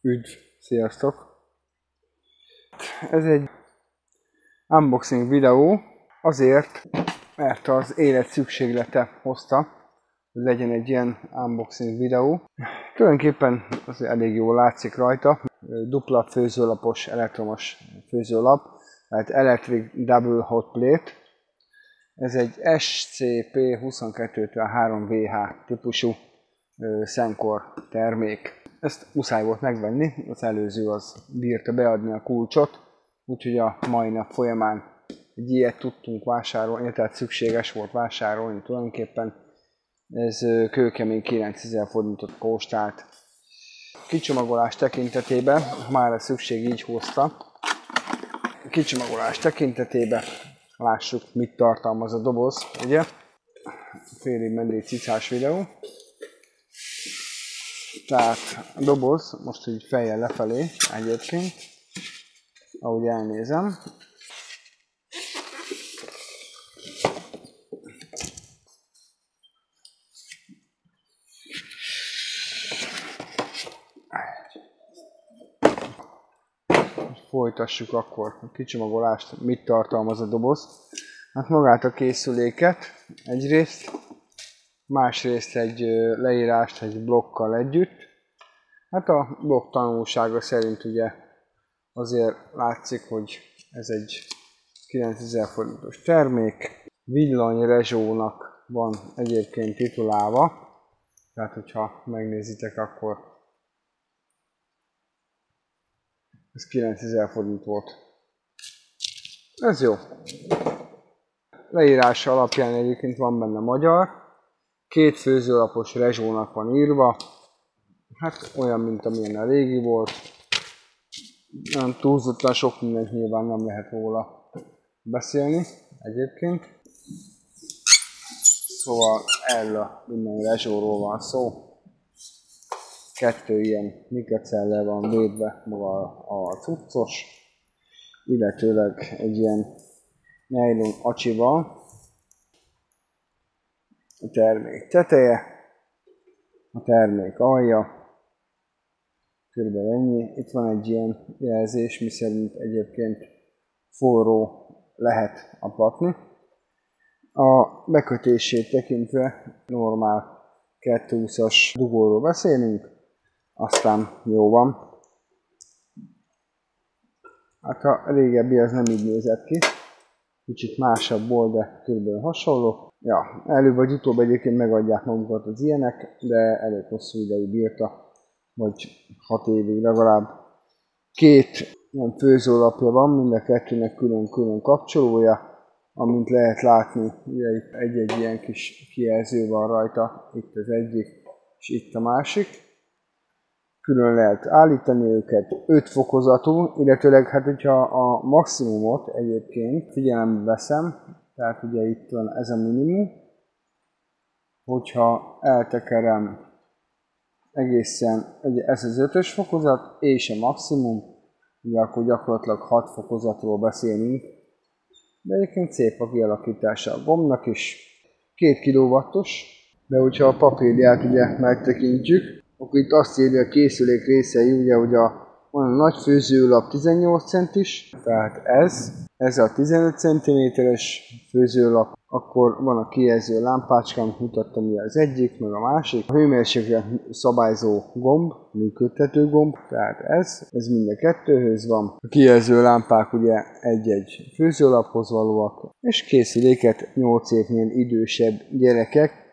Üdv! Sziasztok! Ez egy unboxing videó, azért, mert az élet szükséglete hozta, hogy legyen egy ilyen unboxing videó. Tulajdonképpen az elég jól látszik rajta, dupla főzőlapos elektromos főzőlap, tehát Electric Double Hot Plate. Ez egy SCP-22-3VH típusú Szenkor termék. Ezt muszáj volt megvenni, az előző az bírta beadni a kulcsot, úgyhogy a mai nap folyamán egy ilyet tudtunk vásárolni, tehát szükséges volt vásárolni tulajdonképpen. Ez kőkemény 9000 forintot kóstált. Kicsomagolás tekintetében, már a szükség így hozta, kicsomagolás tekintetében lássuk, mit tartalmaz a doboz, ugye? Félig mendé cicás videó. Tehát a doboz most így fejjel lefelé egyébként, ahogy elnézem. Folytassuk akkor a kicsomagolást, mit tartalmaz a doboz. Hát magát a készüléket egyrészt, másrészt egy leírást egy blokkal együtt. Hát a blokk tanulsága szerint ugye azért látszik, hogy ez egy 9000 forintos termék. Villanyrezsónak van egyébként titulálva, tehát hogyha megnézitek, akkor ez 9000 forint volt. Ez jó. Leírása alapján egyébként van benne magyar, Két főzőlapos rezsónak van írva, hát olyan, mint amilyen a régi volt. Nem túlzottan sok mindent nyilván nem lehet róla beszélni egyébként. Szóval erről a minden rezsóról van szó. Kettő ilyen mikacellel van védve maga a cuccos, illetőleg egy ilyen nylon acsival, a termék teteje, a termék alja, körülbelül ennyi. Itt van egy ilyen jelzés, miszerint egyébként forró lehet a patni. A bekötését tekintve normál 220-as dugóról beszélünk, aztán jó van. Hát a régebbi az nem így nézett ki, kicsit másabb volt, de körülbelül hasonló. Ja, előbb vagy utóbb egyébként megadják magukat az ilyenek, de elég hosszú ideig bírta, vagy hat évig legalább. Két ilyen főzőlapja van, mind a kettőnek külön-külön kapcsolója, amint lehet látni, ugye itt egy-egy ilyen kis kijelző van rajta, itt az egyik, és itt a másik. Külön lehet állítani őket, 5 fokozatú, illetőleg hát hogyha a maximumot egyébként figyelembe veszem, tehát ugye itt van ez a minimum. Hogyha eltekerem egészen, ugye ez az ötös fokozat, és a maximum, ugye akkor gyakorlatilag 6 fokozatról beszélünk. De egyébként szép a kialakítása a gombnak is. 2 kW-os, de hogyha a papírját ugye megtekintjük, akkor itt azt írja a készülék részei, ugye, hogy a van a nagy főzőlap 18 centis, tehát ez, ez a 15 cm-es főzőlap, akkor van a kijelző lámpácska, amit mutattam ugye az egyik, meg a másik. A hőmérséklet szabályzó gomb, működtető gomb, tehát ez, ez mind a kettőhöz van. A kijelző lámpák ugye egy-egy főzőlaphoz valóak, és készüléket 8 évnél idősebb gyerekek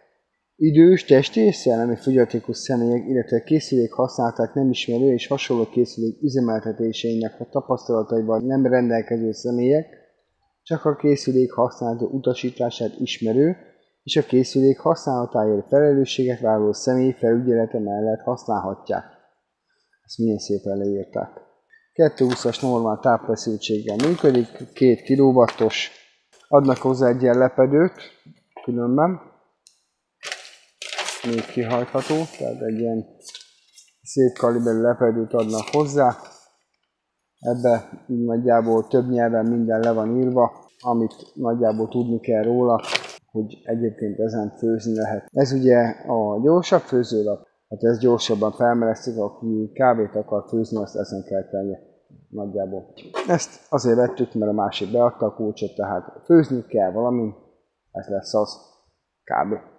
Idős, testi és szellemi fogyatékos személyek, illetve készülék használták nem ismerő és hasonló készülék üzemeltetéseinek a tapasztalataival nem rendelkező személyek, csak a készülék használó utasítását ismerő és a készülék használatáért felelősséget vállaló személy felügyelete mellett használhatják. Ezt milyen szépen leírták. 220-as normál tápfeszültséggel működik, 2 kW-os, adnak hozzá egy ilyen lepedőt, különben, még kihajtható, tehát egy ilyen szép kaliberű lepedőt adnak hozzá. Ebbe nagyjából több nyelven minden le van írva, amit nagyjából tudni kell róla, hogy egyébként ezen főzni lehet. Ez ugye a gyorsabb főzőlap, Hát ez gyorsabban felmeresztik, aki kávét akar főzni, azt ezen kell tenni nagyjából. Ezt azért vettük, mert a másik beadta a kulcsot, tehát főzni kell valami, ez lesz az kb.